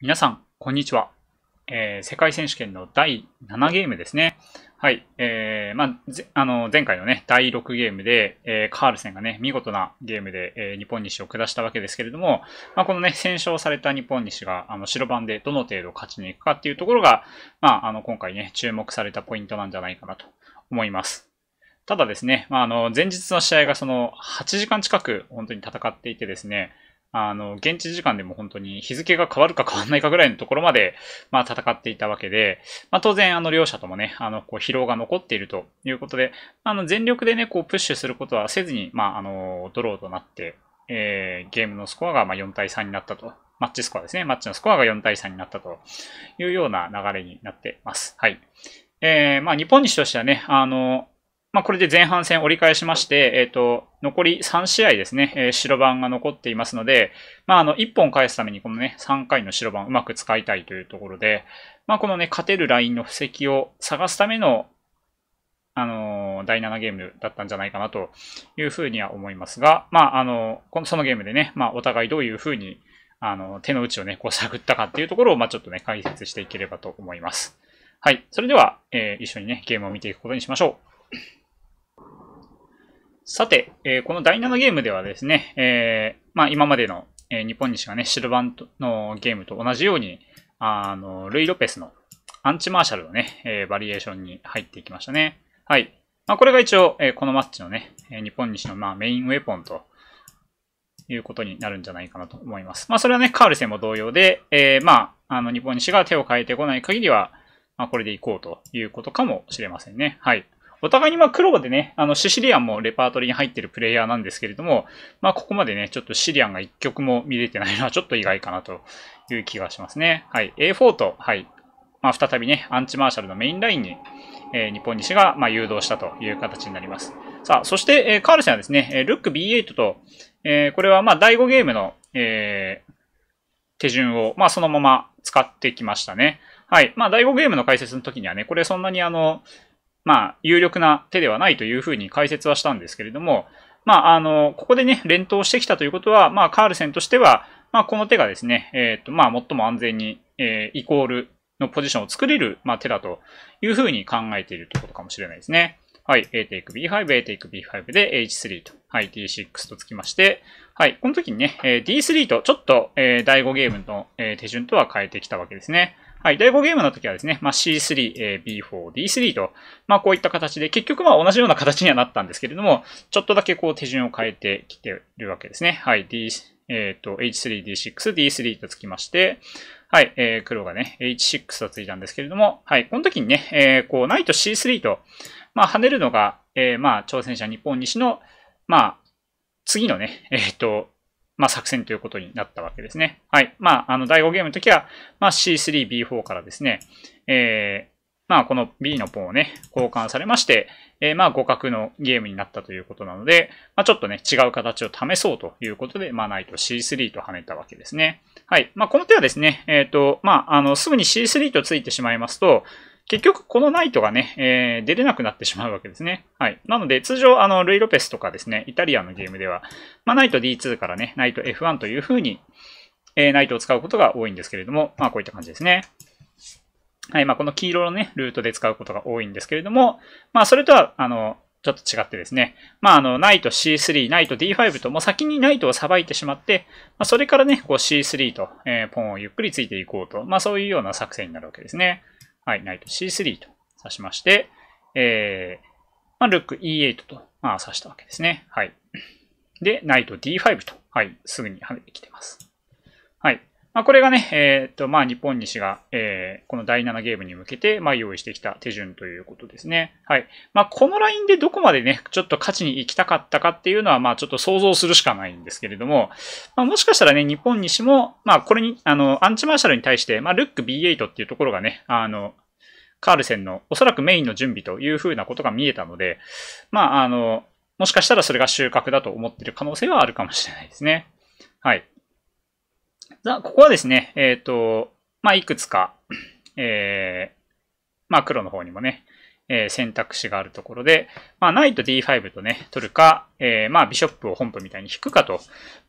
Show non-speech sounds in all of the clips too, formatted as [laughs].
皆さん、こんにちは。えー、世界選手権の第7ゲームですね。はい。えー、まあ、あの、前回のね、第6ゲームで、えー、カールセンがね、見事なゲームで、えー、日本西を下したわけですけれども、まあ、このね、戦勝された日本西が、あの、白番でどの程度勝ちに行くかっていうところが、まあ、あの、今回ね、注目されたポイントなんじゃないかなと思います。ただですね、まあ、あの、前日の試合がその、8時間近く本当に戦っていてですね、あの、現地時間でも本当に日付が変わるか変わらないかぐらいのところまで、まあ戦っていたわけで、まあ当然あの両者ともね、あの、こう疲労が残っているということで、あの、全力でね、こうプッシュすることはせずに、まああの、ドローとなって、えー、ゲームのスコアがまあ4対3になったと。マッチスコアですね。マッチのスコアが4対3になったというような流れになってます。はい。えー、まあ日本西としてはね、あの、まあ、これで前半戦折り返しまして、え、ー、と、残り3試合ですね、えー、白番が残っていますので、まあ、あの、1本返すためにこのね、3回の白番うまく使いたいというところで、まあ、このね、勝てるラインの布石を探すための、あのー、第7ゲームだったんじゃないかなというふうには思いますが、まあ、あの、このそのゲームでね、まあ、お互いどういうふうに、あの、手の内をね、こう探ったかっていうところを、まあ、ちょっとね、解説していければと思います。はい。それでは、えー、一緒にね、ゲームを見ていくことにしましょう。さて、えー、この第7ゲームではですね、えー、まあ今までの、えー、日本西がね、シルバンのゲームと同じように、あの、ルイ・ロペスのアンチマーシャルのね、え、バリエーションに入っていきましたね。はい。まあこれが一応、え、このマッチのね、え日本西のまあメインウェポンということになるんじゃないかなと思います。まあそれはね、カールセンも同様で、え、まあ、あの、日本西が手を変えてこない限りは、まあこれでいこうということかもしれませんね。はい。お互いにまあ黒でね、あの、シシリアンもレパートリーに入ってるプレイヤーなんですけれども、まあここまでね、ちょっとシリアンが一曲も見れてないのは [laughs] ちょっと意外かなという気がしますね。はい。A4 と、はい。まあ再びね、アンチマーシャルのメインラインに、えー、日本西がまあ誘導したという形になります。さあ、そして、えー、カールセンはですね、ルック B8 と、えー、これはまあ第5ゲームの、えー、手順を、まあそのまま使ってきましたね。はい。まあ第5ゲームの解説の時にはね、これそんなにあの、まあ、有力な手ではないというふうに解説はしたんですけれども、まあ、あの、ここでね、連投してきたということは、まあ、カールセンとしては、まあ、この手がですね、えっ、ー、と、まあ、最も安全に、えー、イコールのポジションを作れる、まあ、手だというふうに考えているということかもしれないですね。はい。A テイク B5、A テイク B5 で H3 と、はい、D6 とつきまして、はい。この時にね、え、D3 とちょっと、えー、第5ゲームの、え、手順とは変えてきたわけですね。はい。第5ゲームの時はですね、まあ、C3、B4、D3 と、まあ、こういった形で、結局まあ同じような形にはなったんですけれども、ちょっとだけこう手順を変えてきてるわけですね。はい。D、えっ、ー、と、H3、D6、D3 とつきまして、はい。えー、黒がね、H6 とついたんですけれども、はい。この時にね、えー、こう、ナイト C3 と、まあ、跳ねるのが、えー、まあ、挑戦者日本西の、まあ、次のね、えっ、ー、と、まあ、作戦ということになったわけですね。はい。まあ、あの、第5ゲームの時は、まあ、C3、B4 からですね、えー、まあ、この B のポンをね、交換されまして、えー、まあ、互角のゲームになったということなので、まあ、ちょっとね、違う形を試そうということで、まあ、ナイト C3 と跳ねたわけですね。はい。まあ、この手はですね、えっ、ー、と、まあ、あの、すぐに C3 とついてしまいますと、結局、このナイトがね、えー、出れなくなってしまうわけですね。はい。なので、通常、あの、ルイ・ロペスとかですね、イタリアのゲームでは、まあ、ナイト D2 からね、ナイト F1 という風に、えー、ナイトを使うことが多いんですけれども、まあ、こういった感じですね。はい。まあ、この黄色のね、ルートで使うことが多いんですけれども、まあ、それとは、あの、ちょっと違ってですね。まあ、あの、ナイト C3、ナイト D5 と、もう先にナイトをさばいてしまって、まあ、それからね、こう C3 と、えー、ポンをゆっくりついていこうと、まあ、そういうような作戦になるわけですね。はい。ナイト C3 と。指しまして、えー、まあ、ルック E8 と、まあ、指したわけですね。はい。で、ナイト D5 と、はい、すぐに跳ねてきてます。まあ、これがね、えっ、と、まあ、日本西が、えー、この第7ゲームに向けて、まあ、用意してきた手順ということですね。はい。まあ、このラインでどこまでね、ちょっと勝ちに行きたかったかっていうのは、まあ、ちょっと想像するしかないんですけれども、まあ、もしかしたらね、日本西も、まあ、これに、あの、アンチマーシャルに対して、まあ、ルック B8 っていうところがね、あの、カールセンのおそらくメインの準備というふうなことが見えたので、まあ、あの、もしかしたらそれが収穫だと思ってる可能性はあるかもしれないですね。はい。じゃあ、ここはですね、えっ、ー、と、まあ、いくつか、えー、まあ、黒の方にもね、え選択肢があるところで、まあ、ナイト D5 とね、取るか、えー、まあ、ビショップを本譜みたいに引くかと、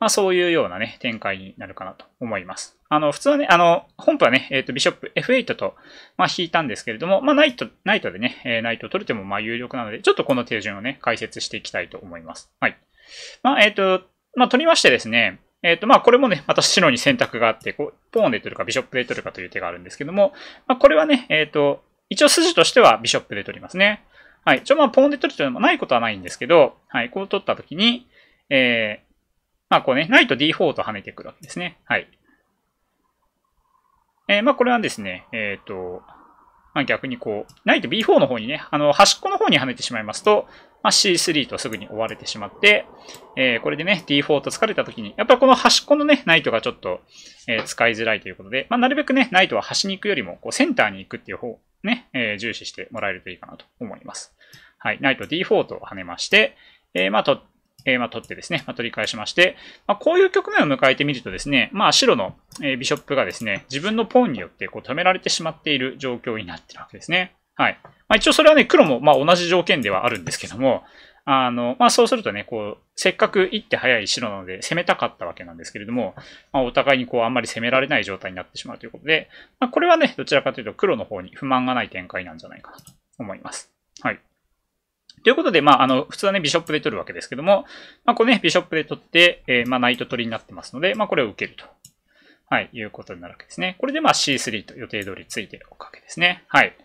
まあ、そういうようなね、展開になるかなと思います。あの、普通はね、あの、本譜はね、えっ、ー、と、ビショップ F8 と、まあ、引いたんですけれども、まあ、ナイト、ナイトでね、えー、ナイトを取れても、まあ、有力なので、ちょっとこの手順をね、解説していきたいと思います。はい。まあ、えっ、と、まあ、取りましてですね、えっ、ー、と、まあ、これもね、また白に選択があって、こう、ポーンで取るかビショップで取るかという手があるんですけども、まあ、これはね、えっ、ー、と、一応筋としてはビショップで取りますね。はい。一応まあ、ポーンで取るというのもないことはないんですけど、はい。こう取ったときに、えー、まあ、こうね、ナイト D4 と跳ねてくるわけですね。はい。えー、まあ、これはですね、えっ、ー、と、まあ、逆にこう、ナイト B4 の方にね、あの、端っこの方に跳ねてしまいますと、まあ、C3 とすぐに追われてしまって、えー、これでね、D4 と疲れた時に、やっぱりこの端っこのね、ナイトがちょっと、えー、使いづらいということで、まあ、なるべくね、ナイトは端に行くよりも、こう、センターに行くっていう方、ね、えー、重視してもらえるといいかなと思います。はい、ナイト D4 と跳ねまして、え、まあ、と、え、まあ、取ってですね、まあ、取り返しまして、まあ、こういう局面を迎えてみるとですね、まあ、白の、え、ビショップがですね、自分のポンによってこう止められてしまっている状況になっているわけですね。はい。まあ、一応それはね、黒もま同じ条件ではあるんですけども、あの、まあ、そうするとね、こう、せっかく一手早い白なので攻めたかったわけなんですけれども、まあ、お互いにこう、あんまり攻められない状態になってしまうということで、まあ、これはね、どちらかというと黒の方に不満がない展開なんじゃないかなと思います。はい。ということで、まあ、あの、普通はね、ビショップで取るわけですけども、まあ、これね、ビショップで取って、えー、まあ、ナイト取りになってますので、まあ、これを受けると。はい、いうことになるわけですね。これで、まあ、C3 と予定通りついておくわけですね。はい。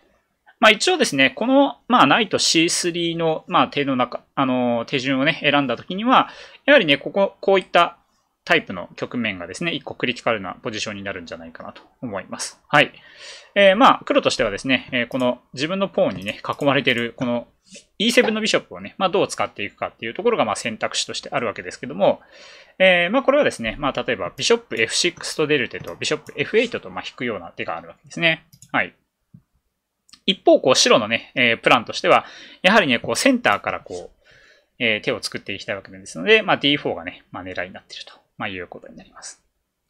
まあ一応ですね、この、まあナイト C3 の、まあ手の中、あの、手順をね、選んだときには、やはりね、ここ、こういったタイプの局面がですね、一個クリティカルなポジションになるんじゃないかなと思います。はい。えー、まあ、黒としてはですね、えー、この自分のポーンにね、囲まれてる、この E7 のビショップをね、まあ、どう使っていくかっていうところが、まあ、選択肢としてあるわけですけども、えー、まあ、これはですね、まあ、例えば、ビショップ F6 と出る手と、ビショップ F8 と、まあ、引くような手があるわけですね。はい。一方、こう、白のね、えー、プランとしては、やはりね、こう、センターからこう、えー、手を作っていきたいわけですので、まあ、D4 がね、まあ、狙いになっていると、まあ、いうことになります。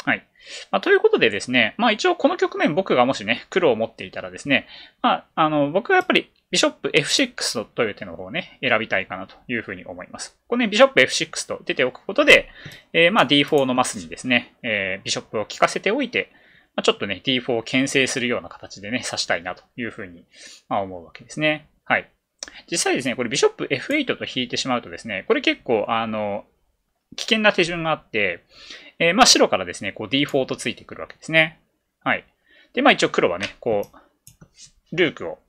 はい。まあ、ということでですね、まあ、一応この局面僕がもしね、黒を持っていたらですね、まあ、あの、僕はやっぱりビショップ F6 という手の方をね、選びたいかなというふうに思います。ここね、ビショップ F6 と出ておくことで、えー、まあ D4 のマスにですね、えー、ビショップを効かせておいて、まあ、ちょっとね、D4 を牽制するような形でね、指したいなというふうに、ま、思うわけですね。はい。実際ですね、これビショップ F8 と引いてしまうとですね、これ結構、あの、危険な手順があって、えー、まあ白からですね、こう D4 とついてくるわけですね。はい。で、まあ一応黒はね、こう、ルークを、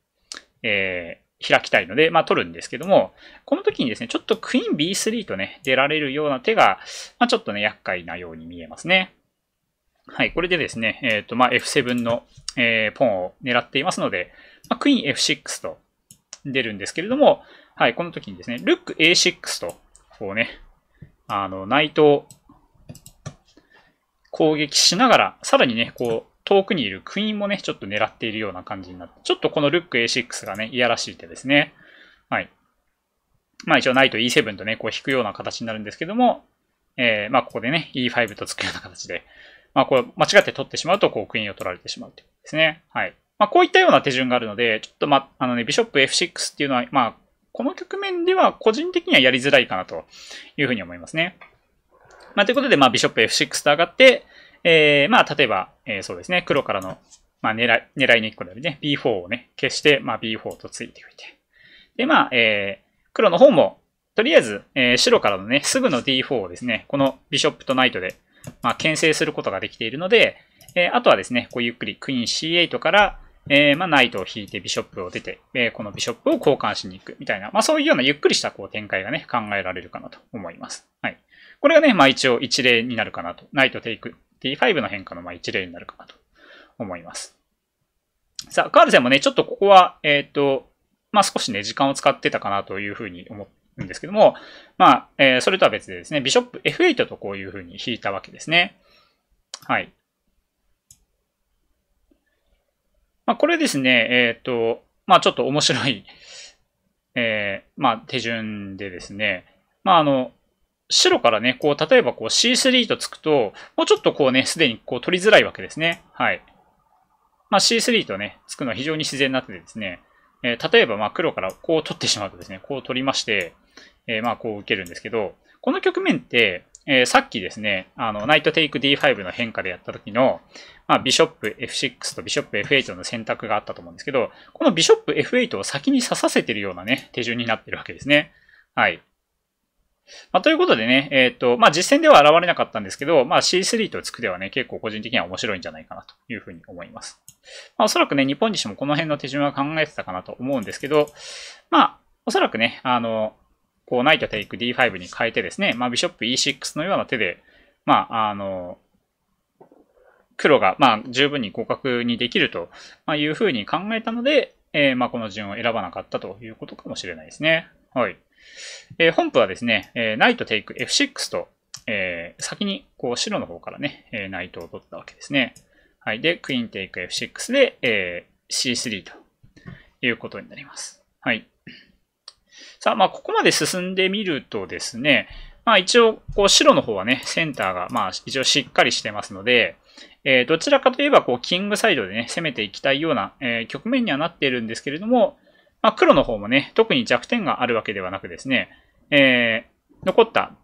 えー、開きたいので、まあ取るんですけども、この時にですね、ちょっとクイーン B3 とね、出られるような手が、まあちょっとね、厄介なように見えますね。はい、これでですね、えっ、ー、と、まあ、F7 の、えー、ポンを狙っていますので、まあ、クイーン F6 と出るんですけれども、はい、この時にですね、ルック A6 と、こうね、あの、ナイトを攻撃しながら、さらにね、こう、遠くにいるクイーンもね、ちょっと狙っているような感じになって、ちょっとこのルック A6 がね、いやらしい手ですね。はい。まあ一応ナイト E7 とね、こう引くような形になるんですけども、えー、まあここでね、E5 とつくような形で、まあ、これ間違って取ってしまうと、こう、クイーンを取られてしまうということですね。はい。まあ、こういったような手順があるので、ちょっとま、あのね、ビショップ F6 っていうのは、まあ、この局面では個人的にはやりづらいかなというふうに思いますね。まあ、ということで、まあ、ビショップ F6 と上がって、えー、まあ、例えば、えー、そうですね、黒からの、まあ、狙い、狙いに1個であるね、B4 をね、消して、まあ、B4 とついておいて。で、まあ、えー、黒の方も、とりあえず、えー、白からのね、すぐの D4 をですね、このビショップとナイトで、まあ、牽制することができているので、え、あとはですね、こうゆっくりクイーン C8 から、えー、まあ、ナイトを引いてビショップを出て、えー、このビショップを交換しに行くみたいな、まあ、そういうようなゆっくりしたこう展開がね、考えられるかなと思います。はい。これがね、まあ、一応一例になるかなと。ナイトテイク T5 の変化のまあ一例になるかなと思います。さあ、カールセンもね、ちょっとここは、えっ、ー、と、まあ、少しね、時間を使ってたかなというふうに思っんですけども、まあ、えー、それとは別でですね、ビショップ F8 とこういう風に引いたわけですね。はい。まあ、これですね、えっ、ー、と、まあ、ちょっと面白い、えー、まあ、手順でですね、まあ、あの、白からね、こう、例えばこう C3 とつくと、もうちょっとこうね、すでにこう取りづらいわけですね。はい。まあ、C3 とね、つくのは非常に自然な手でですね、えー、例えば、まあ、黒からこう取ってしまうとですね、こう取りまして、えー、まあ、こう受けるんですけど、この局面って、えー、さっきですね、あの、ナイトテイク D5 の変化でやった時の、まあ、ビショップ F6 とビショップ F8 の選択があったと思うんですけど、このビショップ F8 を先に刺させてるようなね、手順になってるわけですね。はい。まあ、ということでね、えっ、ー、と、まあ、実践では現れなかったんですけど、まあ、C3 とつくではね、結構個人的には面白いんじゃないかなというふうに思います。まあ、おそらくね、日本自身もこの辺の手順は考えてたかなと思うんですけど、まあ、おそらくね、あの、こう、ナイトテイク D5 に変えてですね、まあ、ビショップ E6 のような手で、まあ、あの、黒が、まあ、十分に互角にできるというふうに考えたので、えー、まあ、この順を選ばなかったということかもしれないですね。はい。えー、本譜はですね、えー、ナイトテイク F6 と、えー、先にこう白の方からね、えー、ナイトを取ったわけですね。はい。で、クイーンテイク F6 で、えー、C3 ということになります。はい。さあ、まあ、ここまで進んでみるとですね、まあ一応、こう白の方はね、センターが、まあ一応しっかりしてますので、えー、どちらかといえば、こう、キングサイドでね、攻めていきたいような、えー、局面にはなっているんですけれども、まあ黒の方もね、特に弱点があるわけではなくですね、えー、残った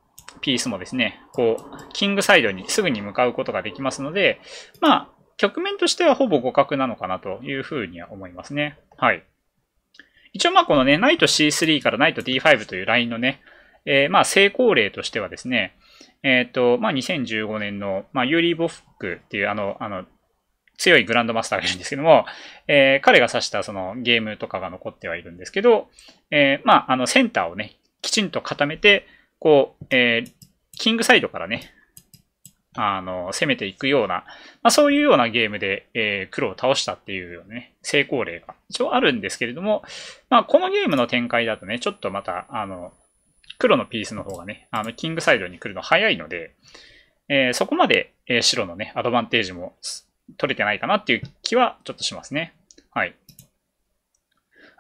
ピースもですね、こう、キングサイドにすぐに向かうことができますので、まあ、局面としてはほぼ互角なのかなというふうには思いますね。はい。一応まあこのね、ナイト C3 からナイト D5 というラインのね、えー、まあ成功例としてはですね、えっ、ー、と、まあ2015年の、まあユーリー・ボフックっていうあの、あの、強いグランドマスターがいるんですけども、えー、彼が指したそのゲームとかが残ってはいるんですけど、えー、まあ、あの、センターをね、きちんと固めて、こう、えー、キングサイドからね、あの、攻めていくような、まあ、そういうようなゲームで、えー、黒を倒したっていうようなね、成功例が一応あるんですけれども、まあ、このゲームの展開だとね、ちょっとまた、あの、黒のピースの方がね、あの、キングサイドに来るの早いので、えー、そこまで、えー、白のね、アドバンテージも取れてないかなっていう気はちょっとしますね。はい。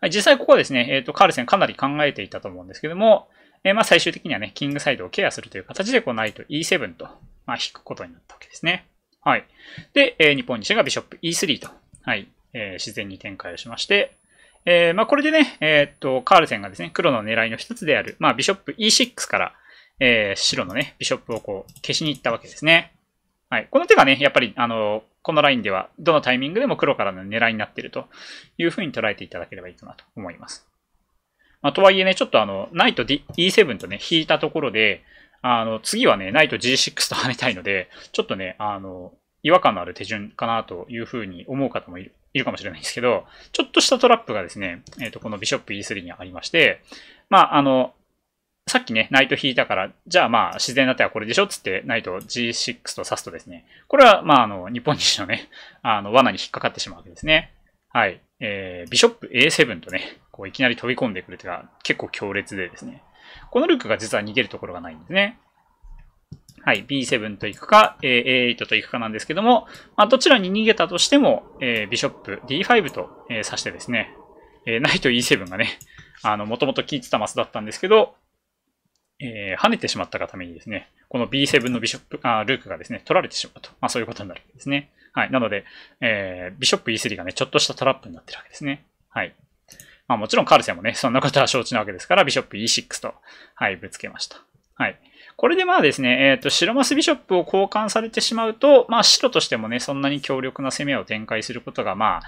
はい、実際ここはですね、えっ、ー、と、カールセンかなり考えていたと思うんですけども、え、まあ最終的にはね、キングサイドをケアするという形で、こう、ナイト E7 と、まあ、引くことになったわけですね。はい。で、えー、日本西がビショップ E3 と、はい、えー、自然に展開をしまして、えー、まあこれでね、えー、っと、カールセンがですね、黒の狙いの一つである、まあビショップ E6 から、えー、白のね、ビショップをこう、消しに行ったわけですね。はい。この手がね、やっぱり、あの、このラインでは、どのタイミングでも黒からの狙いになっているというふうに捉えていただければいいかなと思います。まあ、とはいえね、ちょっとあの、ナイト E7 とね、引いたところで、あの、次はね、ナイト G6 と跳ねたいので、ちょっとね、あの、違和感のある手順かなというふうに思う方もいるいるかもしれないんですけど、ちょっとしたトラップがですね、えっ、ー、と、このビショップ E3 にありまして、まあ、あの、さっきね、ナイト引いたから、じゃあまあ、自然な手はこれでしょつって、ナイト G6 と指すとですね、これはまあ、あの、日本人のね、あの、罠に引っかかってしまうわけですね。はい。えー、ビショップ A7 とね、こういきなり飛び込んでくる手が結構強烈でですね、このルークが実は逃げるところがないんですね。はい、B7 と行くか、A8 と行くかなんですけども、まあ、どちらに逃げたとしても、えー、ビショップ D5 と、えー、指してですね、えー、ナイト E7 がね、あの、もともと効いてたマスだったんですけど、えー、跳ねてしまったがためにですね、この B7 のビショップ、あルークがですね、取られてしまうと。まあそういうことになるわけですね。はい。なので、えー、ビショップ E3 がね、ちょっとしたトラップになってるわけですね。はい。まあもちろんカルセもね、そんなことは承知なわけですから、ビショップ E6 と、はい、ぶつけました。はい。これでまあですね、えっ、ー、と、白マスビショップを交換されてしまうと、まあ白としてもね、そんなに強力な攻めを展開することが、まあ、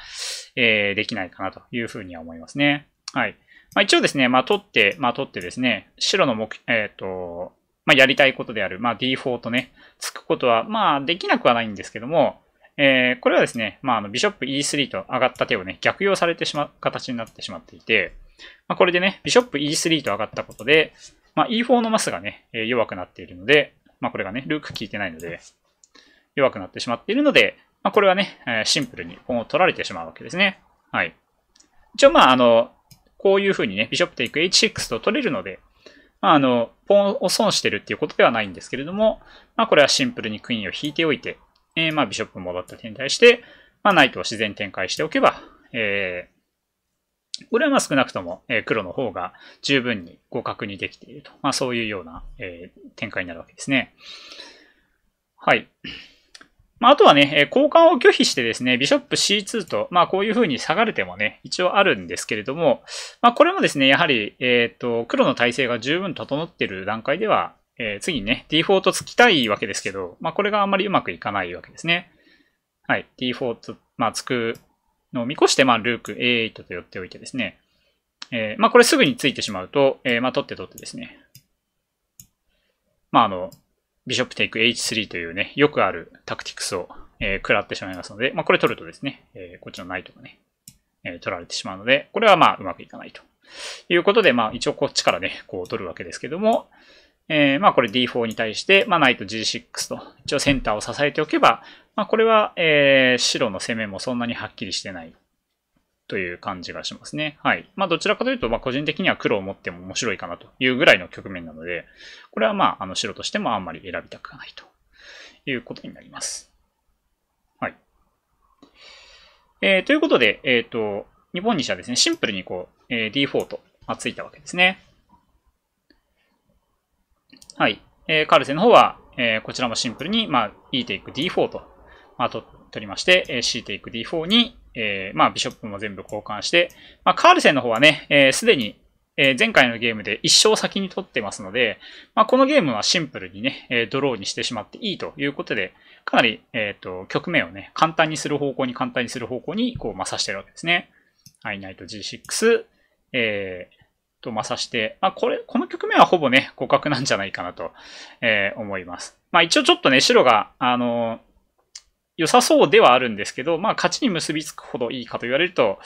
えー、できないかなというふうには思いますね。はい。まあ一応ですね、まあ取って、まあ取ってですね、白の目、えっ、ー、と、まあやりたいことである、まあ D4 とね、つくことは、まあできなくはないんですけども、えー、これはですね、まあ、あの、ビショップ E3 と上がった手をね、逆用されてしまう形になってしまっていて、まあ、これでね、ビショップ E3 と上がったことで、まあ、E4 のマスがね、え弱くなっているので、まあ、これがね、ルーク効いてないので、弱くなってしまっているので、まあ、これはね、えシンプルにポンを取られてしまうわけですね。はい。一応、まあ、あの、こういうふうにね、ビショップテイク H6 と取れるので、まあ、あの、ポンを損してるっていうことではないんですけれども、まあ、これはシンプルにクイーンを引いておいて、えー、まあ、ビショップ戻った手に対して、まあ、ナイトを自然展開しておけば、えー、これはまあ少なくとも、えー、黒の方が十分に互角にできていると。まあ、そういうような、えー、展開になるわけですね。はい。まあ、あとはね、交換を拒否してですね、ビショップ C2 と、まあ、こういう風に下がる手もね、一応あるんですけれども、まあ、これもですね、やはり、えっ、と、黒の体制が十分整っている段階では、えー、次にね、デフォートつきたいわけですけど、まあ、これがあんまりうまくいかないわけですね。はい。デフォート、まあ、つくのを見越して、まあ、ルーク A8 と寄っておいてですね、えー、まあ、これすぐについてしまうと、えー、まあ、取って取ってですね、まあ、あの、ビショップテイク H3 というね、よくあるタクティクスを、えー、食らってしまいますので、まあ、これ取るとですね、えー、こっちのナイトがね、えー、取られてしまうので、これはまあ、うまくいかないということで、まあ、一応こっちからね、こう取るわけですけども、えー、まあ、これ D4 に対して、まあ、ナイト G6 と、一応センターを支えておけば、まあ、これは、えー、白の攻めもそんなにはっきりしてないという感じがしますね。はい。まあ、どちらかというと、まあ、個人的には黒を持っても面白いかなというぐらいの局面なので、これはまあ、あの、白としてもあんまり選びたくないということになります。はい。えー、ということで、えっ、ー、と、日本にしてはですね、シンプルにこう、えー、D4 と、ついたわけですね。はい。えー、カルセの方は、えー、こちらもシンプルに、まあ、E テイク D4 と、まあ、と取りまして、えー、C テイク D4 に、えー、まあ、ビショップも全部交換して、まあ、カールセンの方はね、す、えー、で、に、えー、前回のゲームで一勝先に取ってますので、まあ、このゲームはシンプルにね、えー、ドローにしてしまっていいということで、かなり、えっ、ー、と、局面をね、簡単にする方向に簡単にする方向に、こう、まあさしてるわけですね。はい、ナイト G6、えー、と、まさして、まあ、これ、この局面はほぼね、互角なんじゃないかなと、えー、思います。まあ、一応ちょっとね、白が、あの良さそうではあるんですけど、まあ、勝ちに結びつくほどいいかと言われると、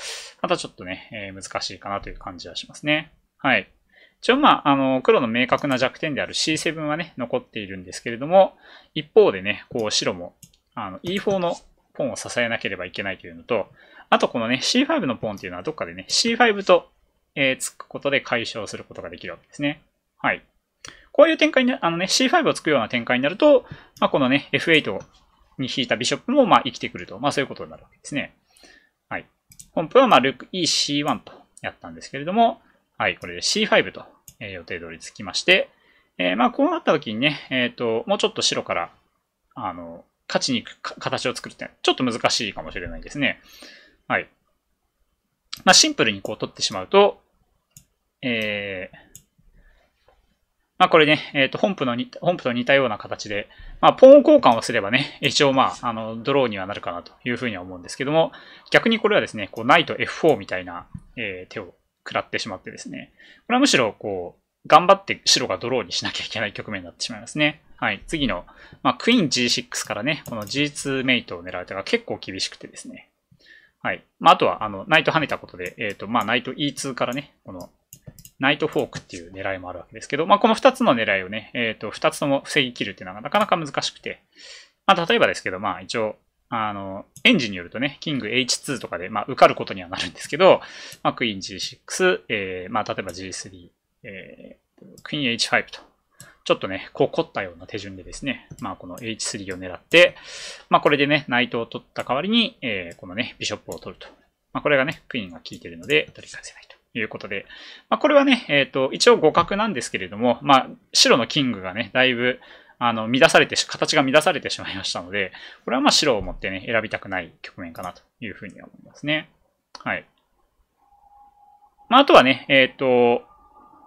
またちょっとね、えー、難しいかなという感じはしますね。はい。一応、まあ、あの、黒の明確な弱点である C7 はね、残っているんですけれども、一方でね、こう、白も、あの、E4 のポンを支えなければいけないというのと、あとこのね、C5 のポンっていうのはどっかでね、C5 と、えー、つくことで解消することができるわけですね。はい。こういう展開に、あのね、C5 をつくような展開になると、まあ、このね、F8 に引いたビショップも、まあ、生きてくると。まあ、そういうことになるわけですね。はい。本譜は、まあ、ルーク EC1 とやったんですけれども、はい、これで C5 と、えー、予定通りつきまして、えー、まあ、こうなった時にね、えっ、ー、と、もうちょっと白から、あの、勝ちに行く形を作るって、ちょっと難しいかもしれないですね。はい。まあ、シンプルにこう取ってしまうと、えー、まあこれね、えっ、ー、と、本譜のに、本譜と似たような形で、まあポン交換をすればね、[laughs] 一応まあ、あの、ドローにはなるかなというふうには思うんですけども、逆にこれはですね、こう、ナイト F4 みたいな、えー、手を食らってしまってですね、これはむしろこう、頑張って白がドローにしなきゃいけない局面になってしまいますね。はい。次の、まあ、クイーン G6 からね、この G2 メイトを狙う手が結構厳しくてですね。はい。まあ、あとは、あの、ナイト跳ねたことで、えっ、ー、と、まあ、ナイト E2 からね、このナイトフォークっていう狙いもあるわけですけど、まあ、この2つの狙いをね、えっ、ー、と、2つとも防ぎ切るっていうのがなかなか難しくて、まあ、例えばですけど、まあ、一応、あの、エンジンによるとね、キング H2 とかで、まあ、受かることにはなるんですけど、まあ、クイーン G6、えー、まあ、例えば G3、えー、クイーン H5 と、ちょっとね、こう凝ったような手順でですね、まあ、この H3 を狙って、まあ、これでね、ナイトを取った代わりに、えー、このね、ビショップを取ると。まあ、これがね、クイーンが効いてるので、取り返せないと。いうことで、まあ、これはね、えっ、ー、と、一応互角なんですけれども、まあ、白のキングがね、だいぶ、あの、乱されてし、形が乱されてしまいましたので、これはまあ白を持ってね、選びたくない局面かなというふうに思いますね。はい。まあ、あとはね、えっ、ー、と、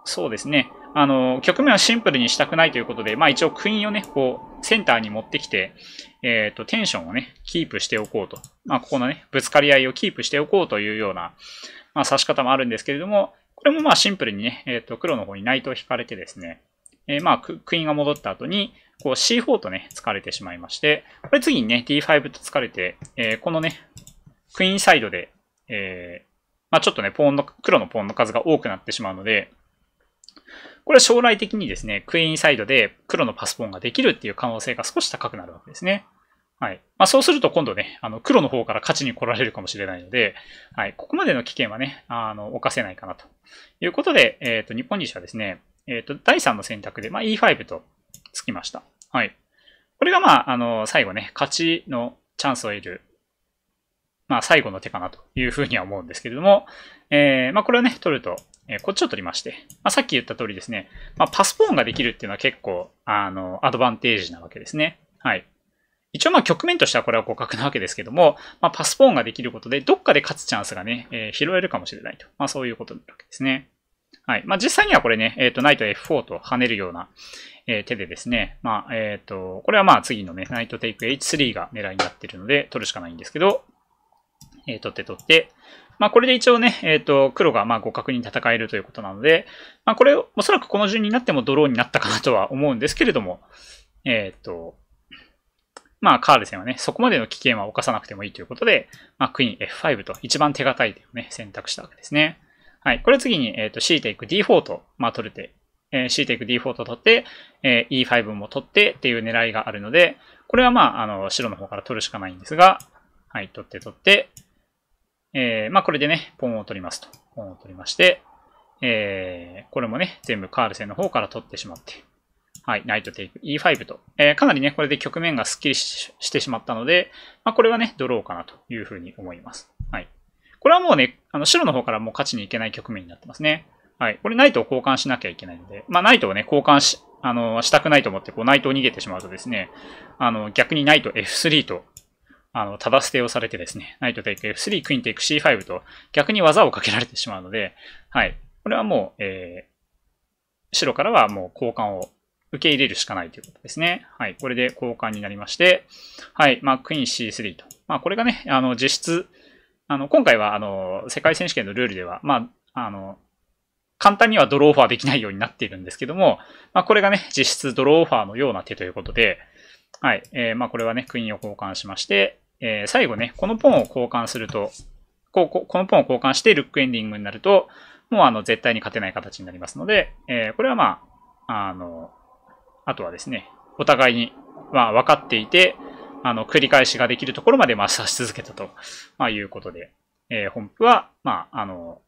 そうですね。あの、局面はシンプルにしたくないということで、まあ一応クイーンをね、こう、センターに持ってきて、えっ、ー、と、テンションをね、キープしておこうと。まあここのね、ぶつかり合いをキープしておこうというような、まあ、指し方もあるんですけれども、これもまあシンプルにね、えっ、ー、と、黒の方にナイトを引かれてですね、えー、まあク、クイーンが戻った後に、こう C4 とね、疲れてしまいまして、これ次にね、D5 と疲れて、えー、このね、クイーンサイドで、えー、まあちょっとね、ポーンの、黒のポーンの数が多くなってしまうので、これは将来的にですね、クイーンサイドで黒のパスポンができるっていう可能性が少し高くなるわけですね。はい。まあ、そうすると今度ね、あの、黒の方から勝ちに来られるかもしれないので、はい。ここまでの危険はね、あの、犯せないかなということで、えっ、ー、と、日本にしてはですね、えっ、ー、と、第3の選択で、まあ、E5 とつきました。はい。これが、まあ、あの、最後ね、勝ちのチャンスを得る、まあ、最後の手かなというふうには思うんですけれども、えー、まあ、これをね、取ると、えこっちを取りまして、まあ、さっき言った通りですね、まあ、パスポーンができるっていうのは結構、あの、アドバンテージなわけですね。はい。一応まあ局面としてはこれは互角なわけですけども、まあ、パスポーンができることで、どっかで勝つチャンスがね、えー、拾えるかもしれないと。まあそういうことなわけですね。はい。まあ実際にはこれね、えっ、ー、と、ナイト F4 と跳ねるような、えー、手でですね、まあ、えっ、と、これはまあ次のね、ナイトテイク H3 が狙いになっているので、取るしかないんですけど、え、取って取って、まあこれで一応ね、えっ、ー、と、黒がまあ互角に戦えるということなので、まあこれ、おそらくこの順になってもドローになったかなとは思うんですけれども、えっ、ー、と、まあ、カールセンはね、そこまでの危険は犯さなくてもいいということで、まあ、クイーン F5 と一番手堅い手をね、選択したわけですね。はい。これ次に、えっ、ー、と、C テイク D4 と、まあ、取る手。えー、C テイク D4 と取って、えー、E5 も取ってっていう狙いがあるので、これはまあ、あの、白の方から取るしかないんですが、はい、取って取って、えー、まあ、これでね、ポンを取りますと。ポンを取りまして、えー、これもね、全部カールセンの方から取ってしまって、はい、ナイトテイク E5 と、えー、かなりね、これで局面がスッキリしてしまったので、まあ、これはね、ドローかなというふうに思います。はい。これはもうね、あの白の方からもう勝ちにいけない局面になってますね。はい。これナイトを交換しなきゃいけないので、まあナイトをね、交換し、あの、したくないと思って、こうナイトを逃げてしまうとですね、あの、逆にナイト F3 と、あの、ただ捨てをされてですね、ナイトテイク F3、クイーンテイク C5 と逆に技をかけられてしまうので、はい。これはもう、えー、白からはもう交換を受け入れるしかないということですね。はい。これで交換になりまして、はい。まあ、クイーン C3 と。まあ、これがね、あの、実質、あの、今回は、あの、世界選手権のルールでは、まあ、あの、簡単にはドローオファーできないようになっているんですけども、まあ、これがね、実質ドローオファーのような手ということで、はい。えー、まあ、これはね、クイーンを交換しまして、えー、最後ね、このポンを交換すると、こここのポンを交換してルックエンディングになると、もうあの、絶対に勝てない形になりますので、えー、これはまあ、あの、あとはですね、お互いに、まあ、分かっていて、あの、繰り返しができるところまで、まあ、指し続けたと、まあ、いうことで、えー、本譜は、まあ、あの、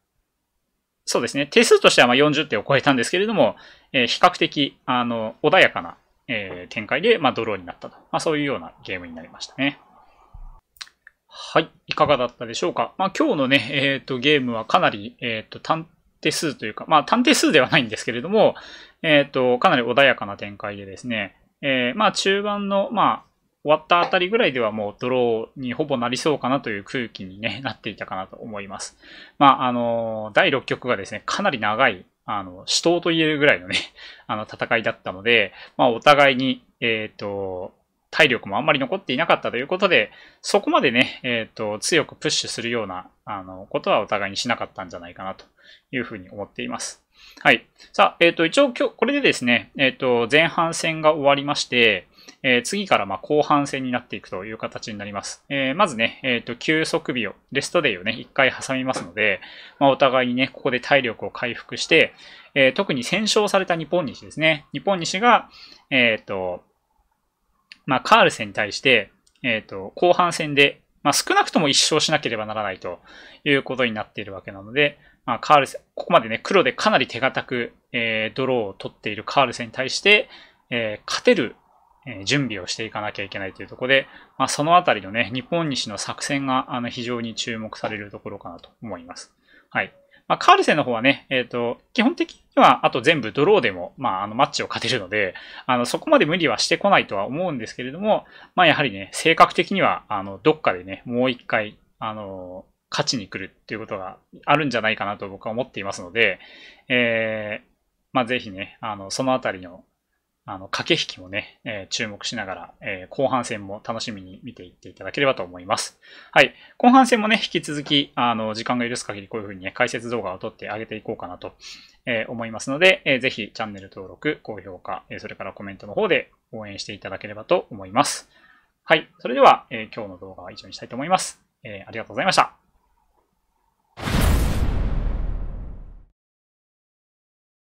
そうですね、定数としてはまあ40点を超えたんですけれども、えー、比較的、あの、穏やかな、えー、展開で、まあ、ドローになったと。まあ、そういうようなゲームになりましたね。はい。いかがだったでしょうか？まあ、今日のね、えっ、ー、と、ゲームはかなり、えっ、ー、と、単手数というか、まあ、単手数ではないんですけれども、えっ、ー、と、かなり穏やかな展開でですね、え、まあ、中盤の、まあ、終わったあたりぐらいではもうドローにほぼなりそうかなという空気に、ね、[laughs] なっていたかなと思います。まあ、あの、第6局がですね、かなり長い、あの、死闘と言えるぐらいのね、[laughs] あの、戦いだったので、まあ、お互いに、えっ、と、体力もあんまり残っていなかったということで、そこまでね、えっ、ー、と、強くプッシュするような、あの、ことはお互いにしなかったんじゃないかなというふうに思っています。はい。さあ、えっ、ー、と、一応今日、これでですね、えっ、ー、と、前半戦が終わりまして、えー、次からま後半戦になっていくという形になります。えまずね、えっ、と、休息日を、レストデイをね、一回挟みますので、まあ、お互いにね、ここで体力を回復して、え特に戦勝された日本西ですね。日本西が、えっ、と、まあ、カールセンに対して、えっ、と、後半戦で、まあ、少なくとも一勝しなければならないということになっているわけなので、まあ、カールセン、ここまでね、黒でかなり手堅く、えー、ドローを取っているカールセンに対して、えー、勝てる、え、準備をしていかなきゃいけないというところで、まあ、そのあたりのね、日本西の作戦があの非常に注目されるところかなと思います。はい。まあ、カールセンの方はね、えっ、ー、と、基本的には、あと全部ドローでも、まあ、あの、マッチを勝てるので、あの、そこまで無理はしてこないとは思うんですけれども、まあ、やはりね、性格的には、あの、どっかでね、もう一回、あの、勝ちに来るっていうことがあるんじゃないかなと僕は思っていますので、えー、まあ、ぜひね、あの、そのあたりの、あの、駆け引きもね、えー、注目しながら、えー、後半戦も楽しみに見ていっていただければと思います。はい。後半戦もね、引き続き、あの、時間が許す限りこういうふうにね、解説動画を撮ってあげていこうかなと、えー、思いますので、えー、ぜひチャンネル登録、高評価、え、それからコメントの方で応援していただければと思います。はい。それでは、え、今日の動画は以上にしたいと思います。え、ありがとうございました。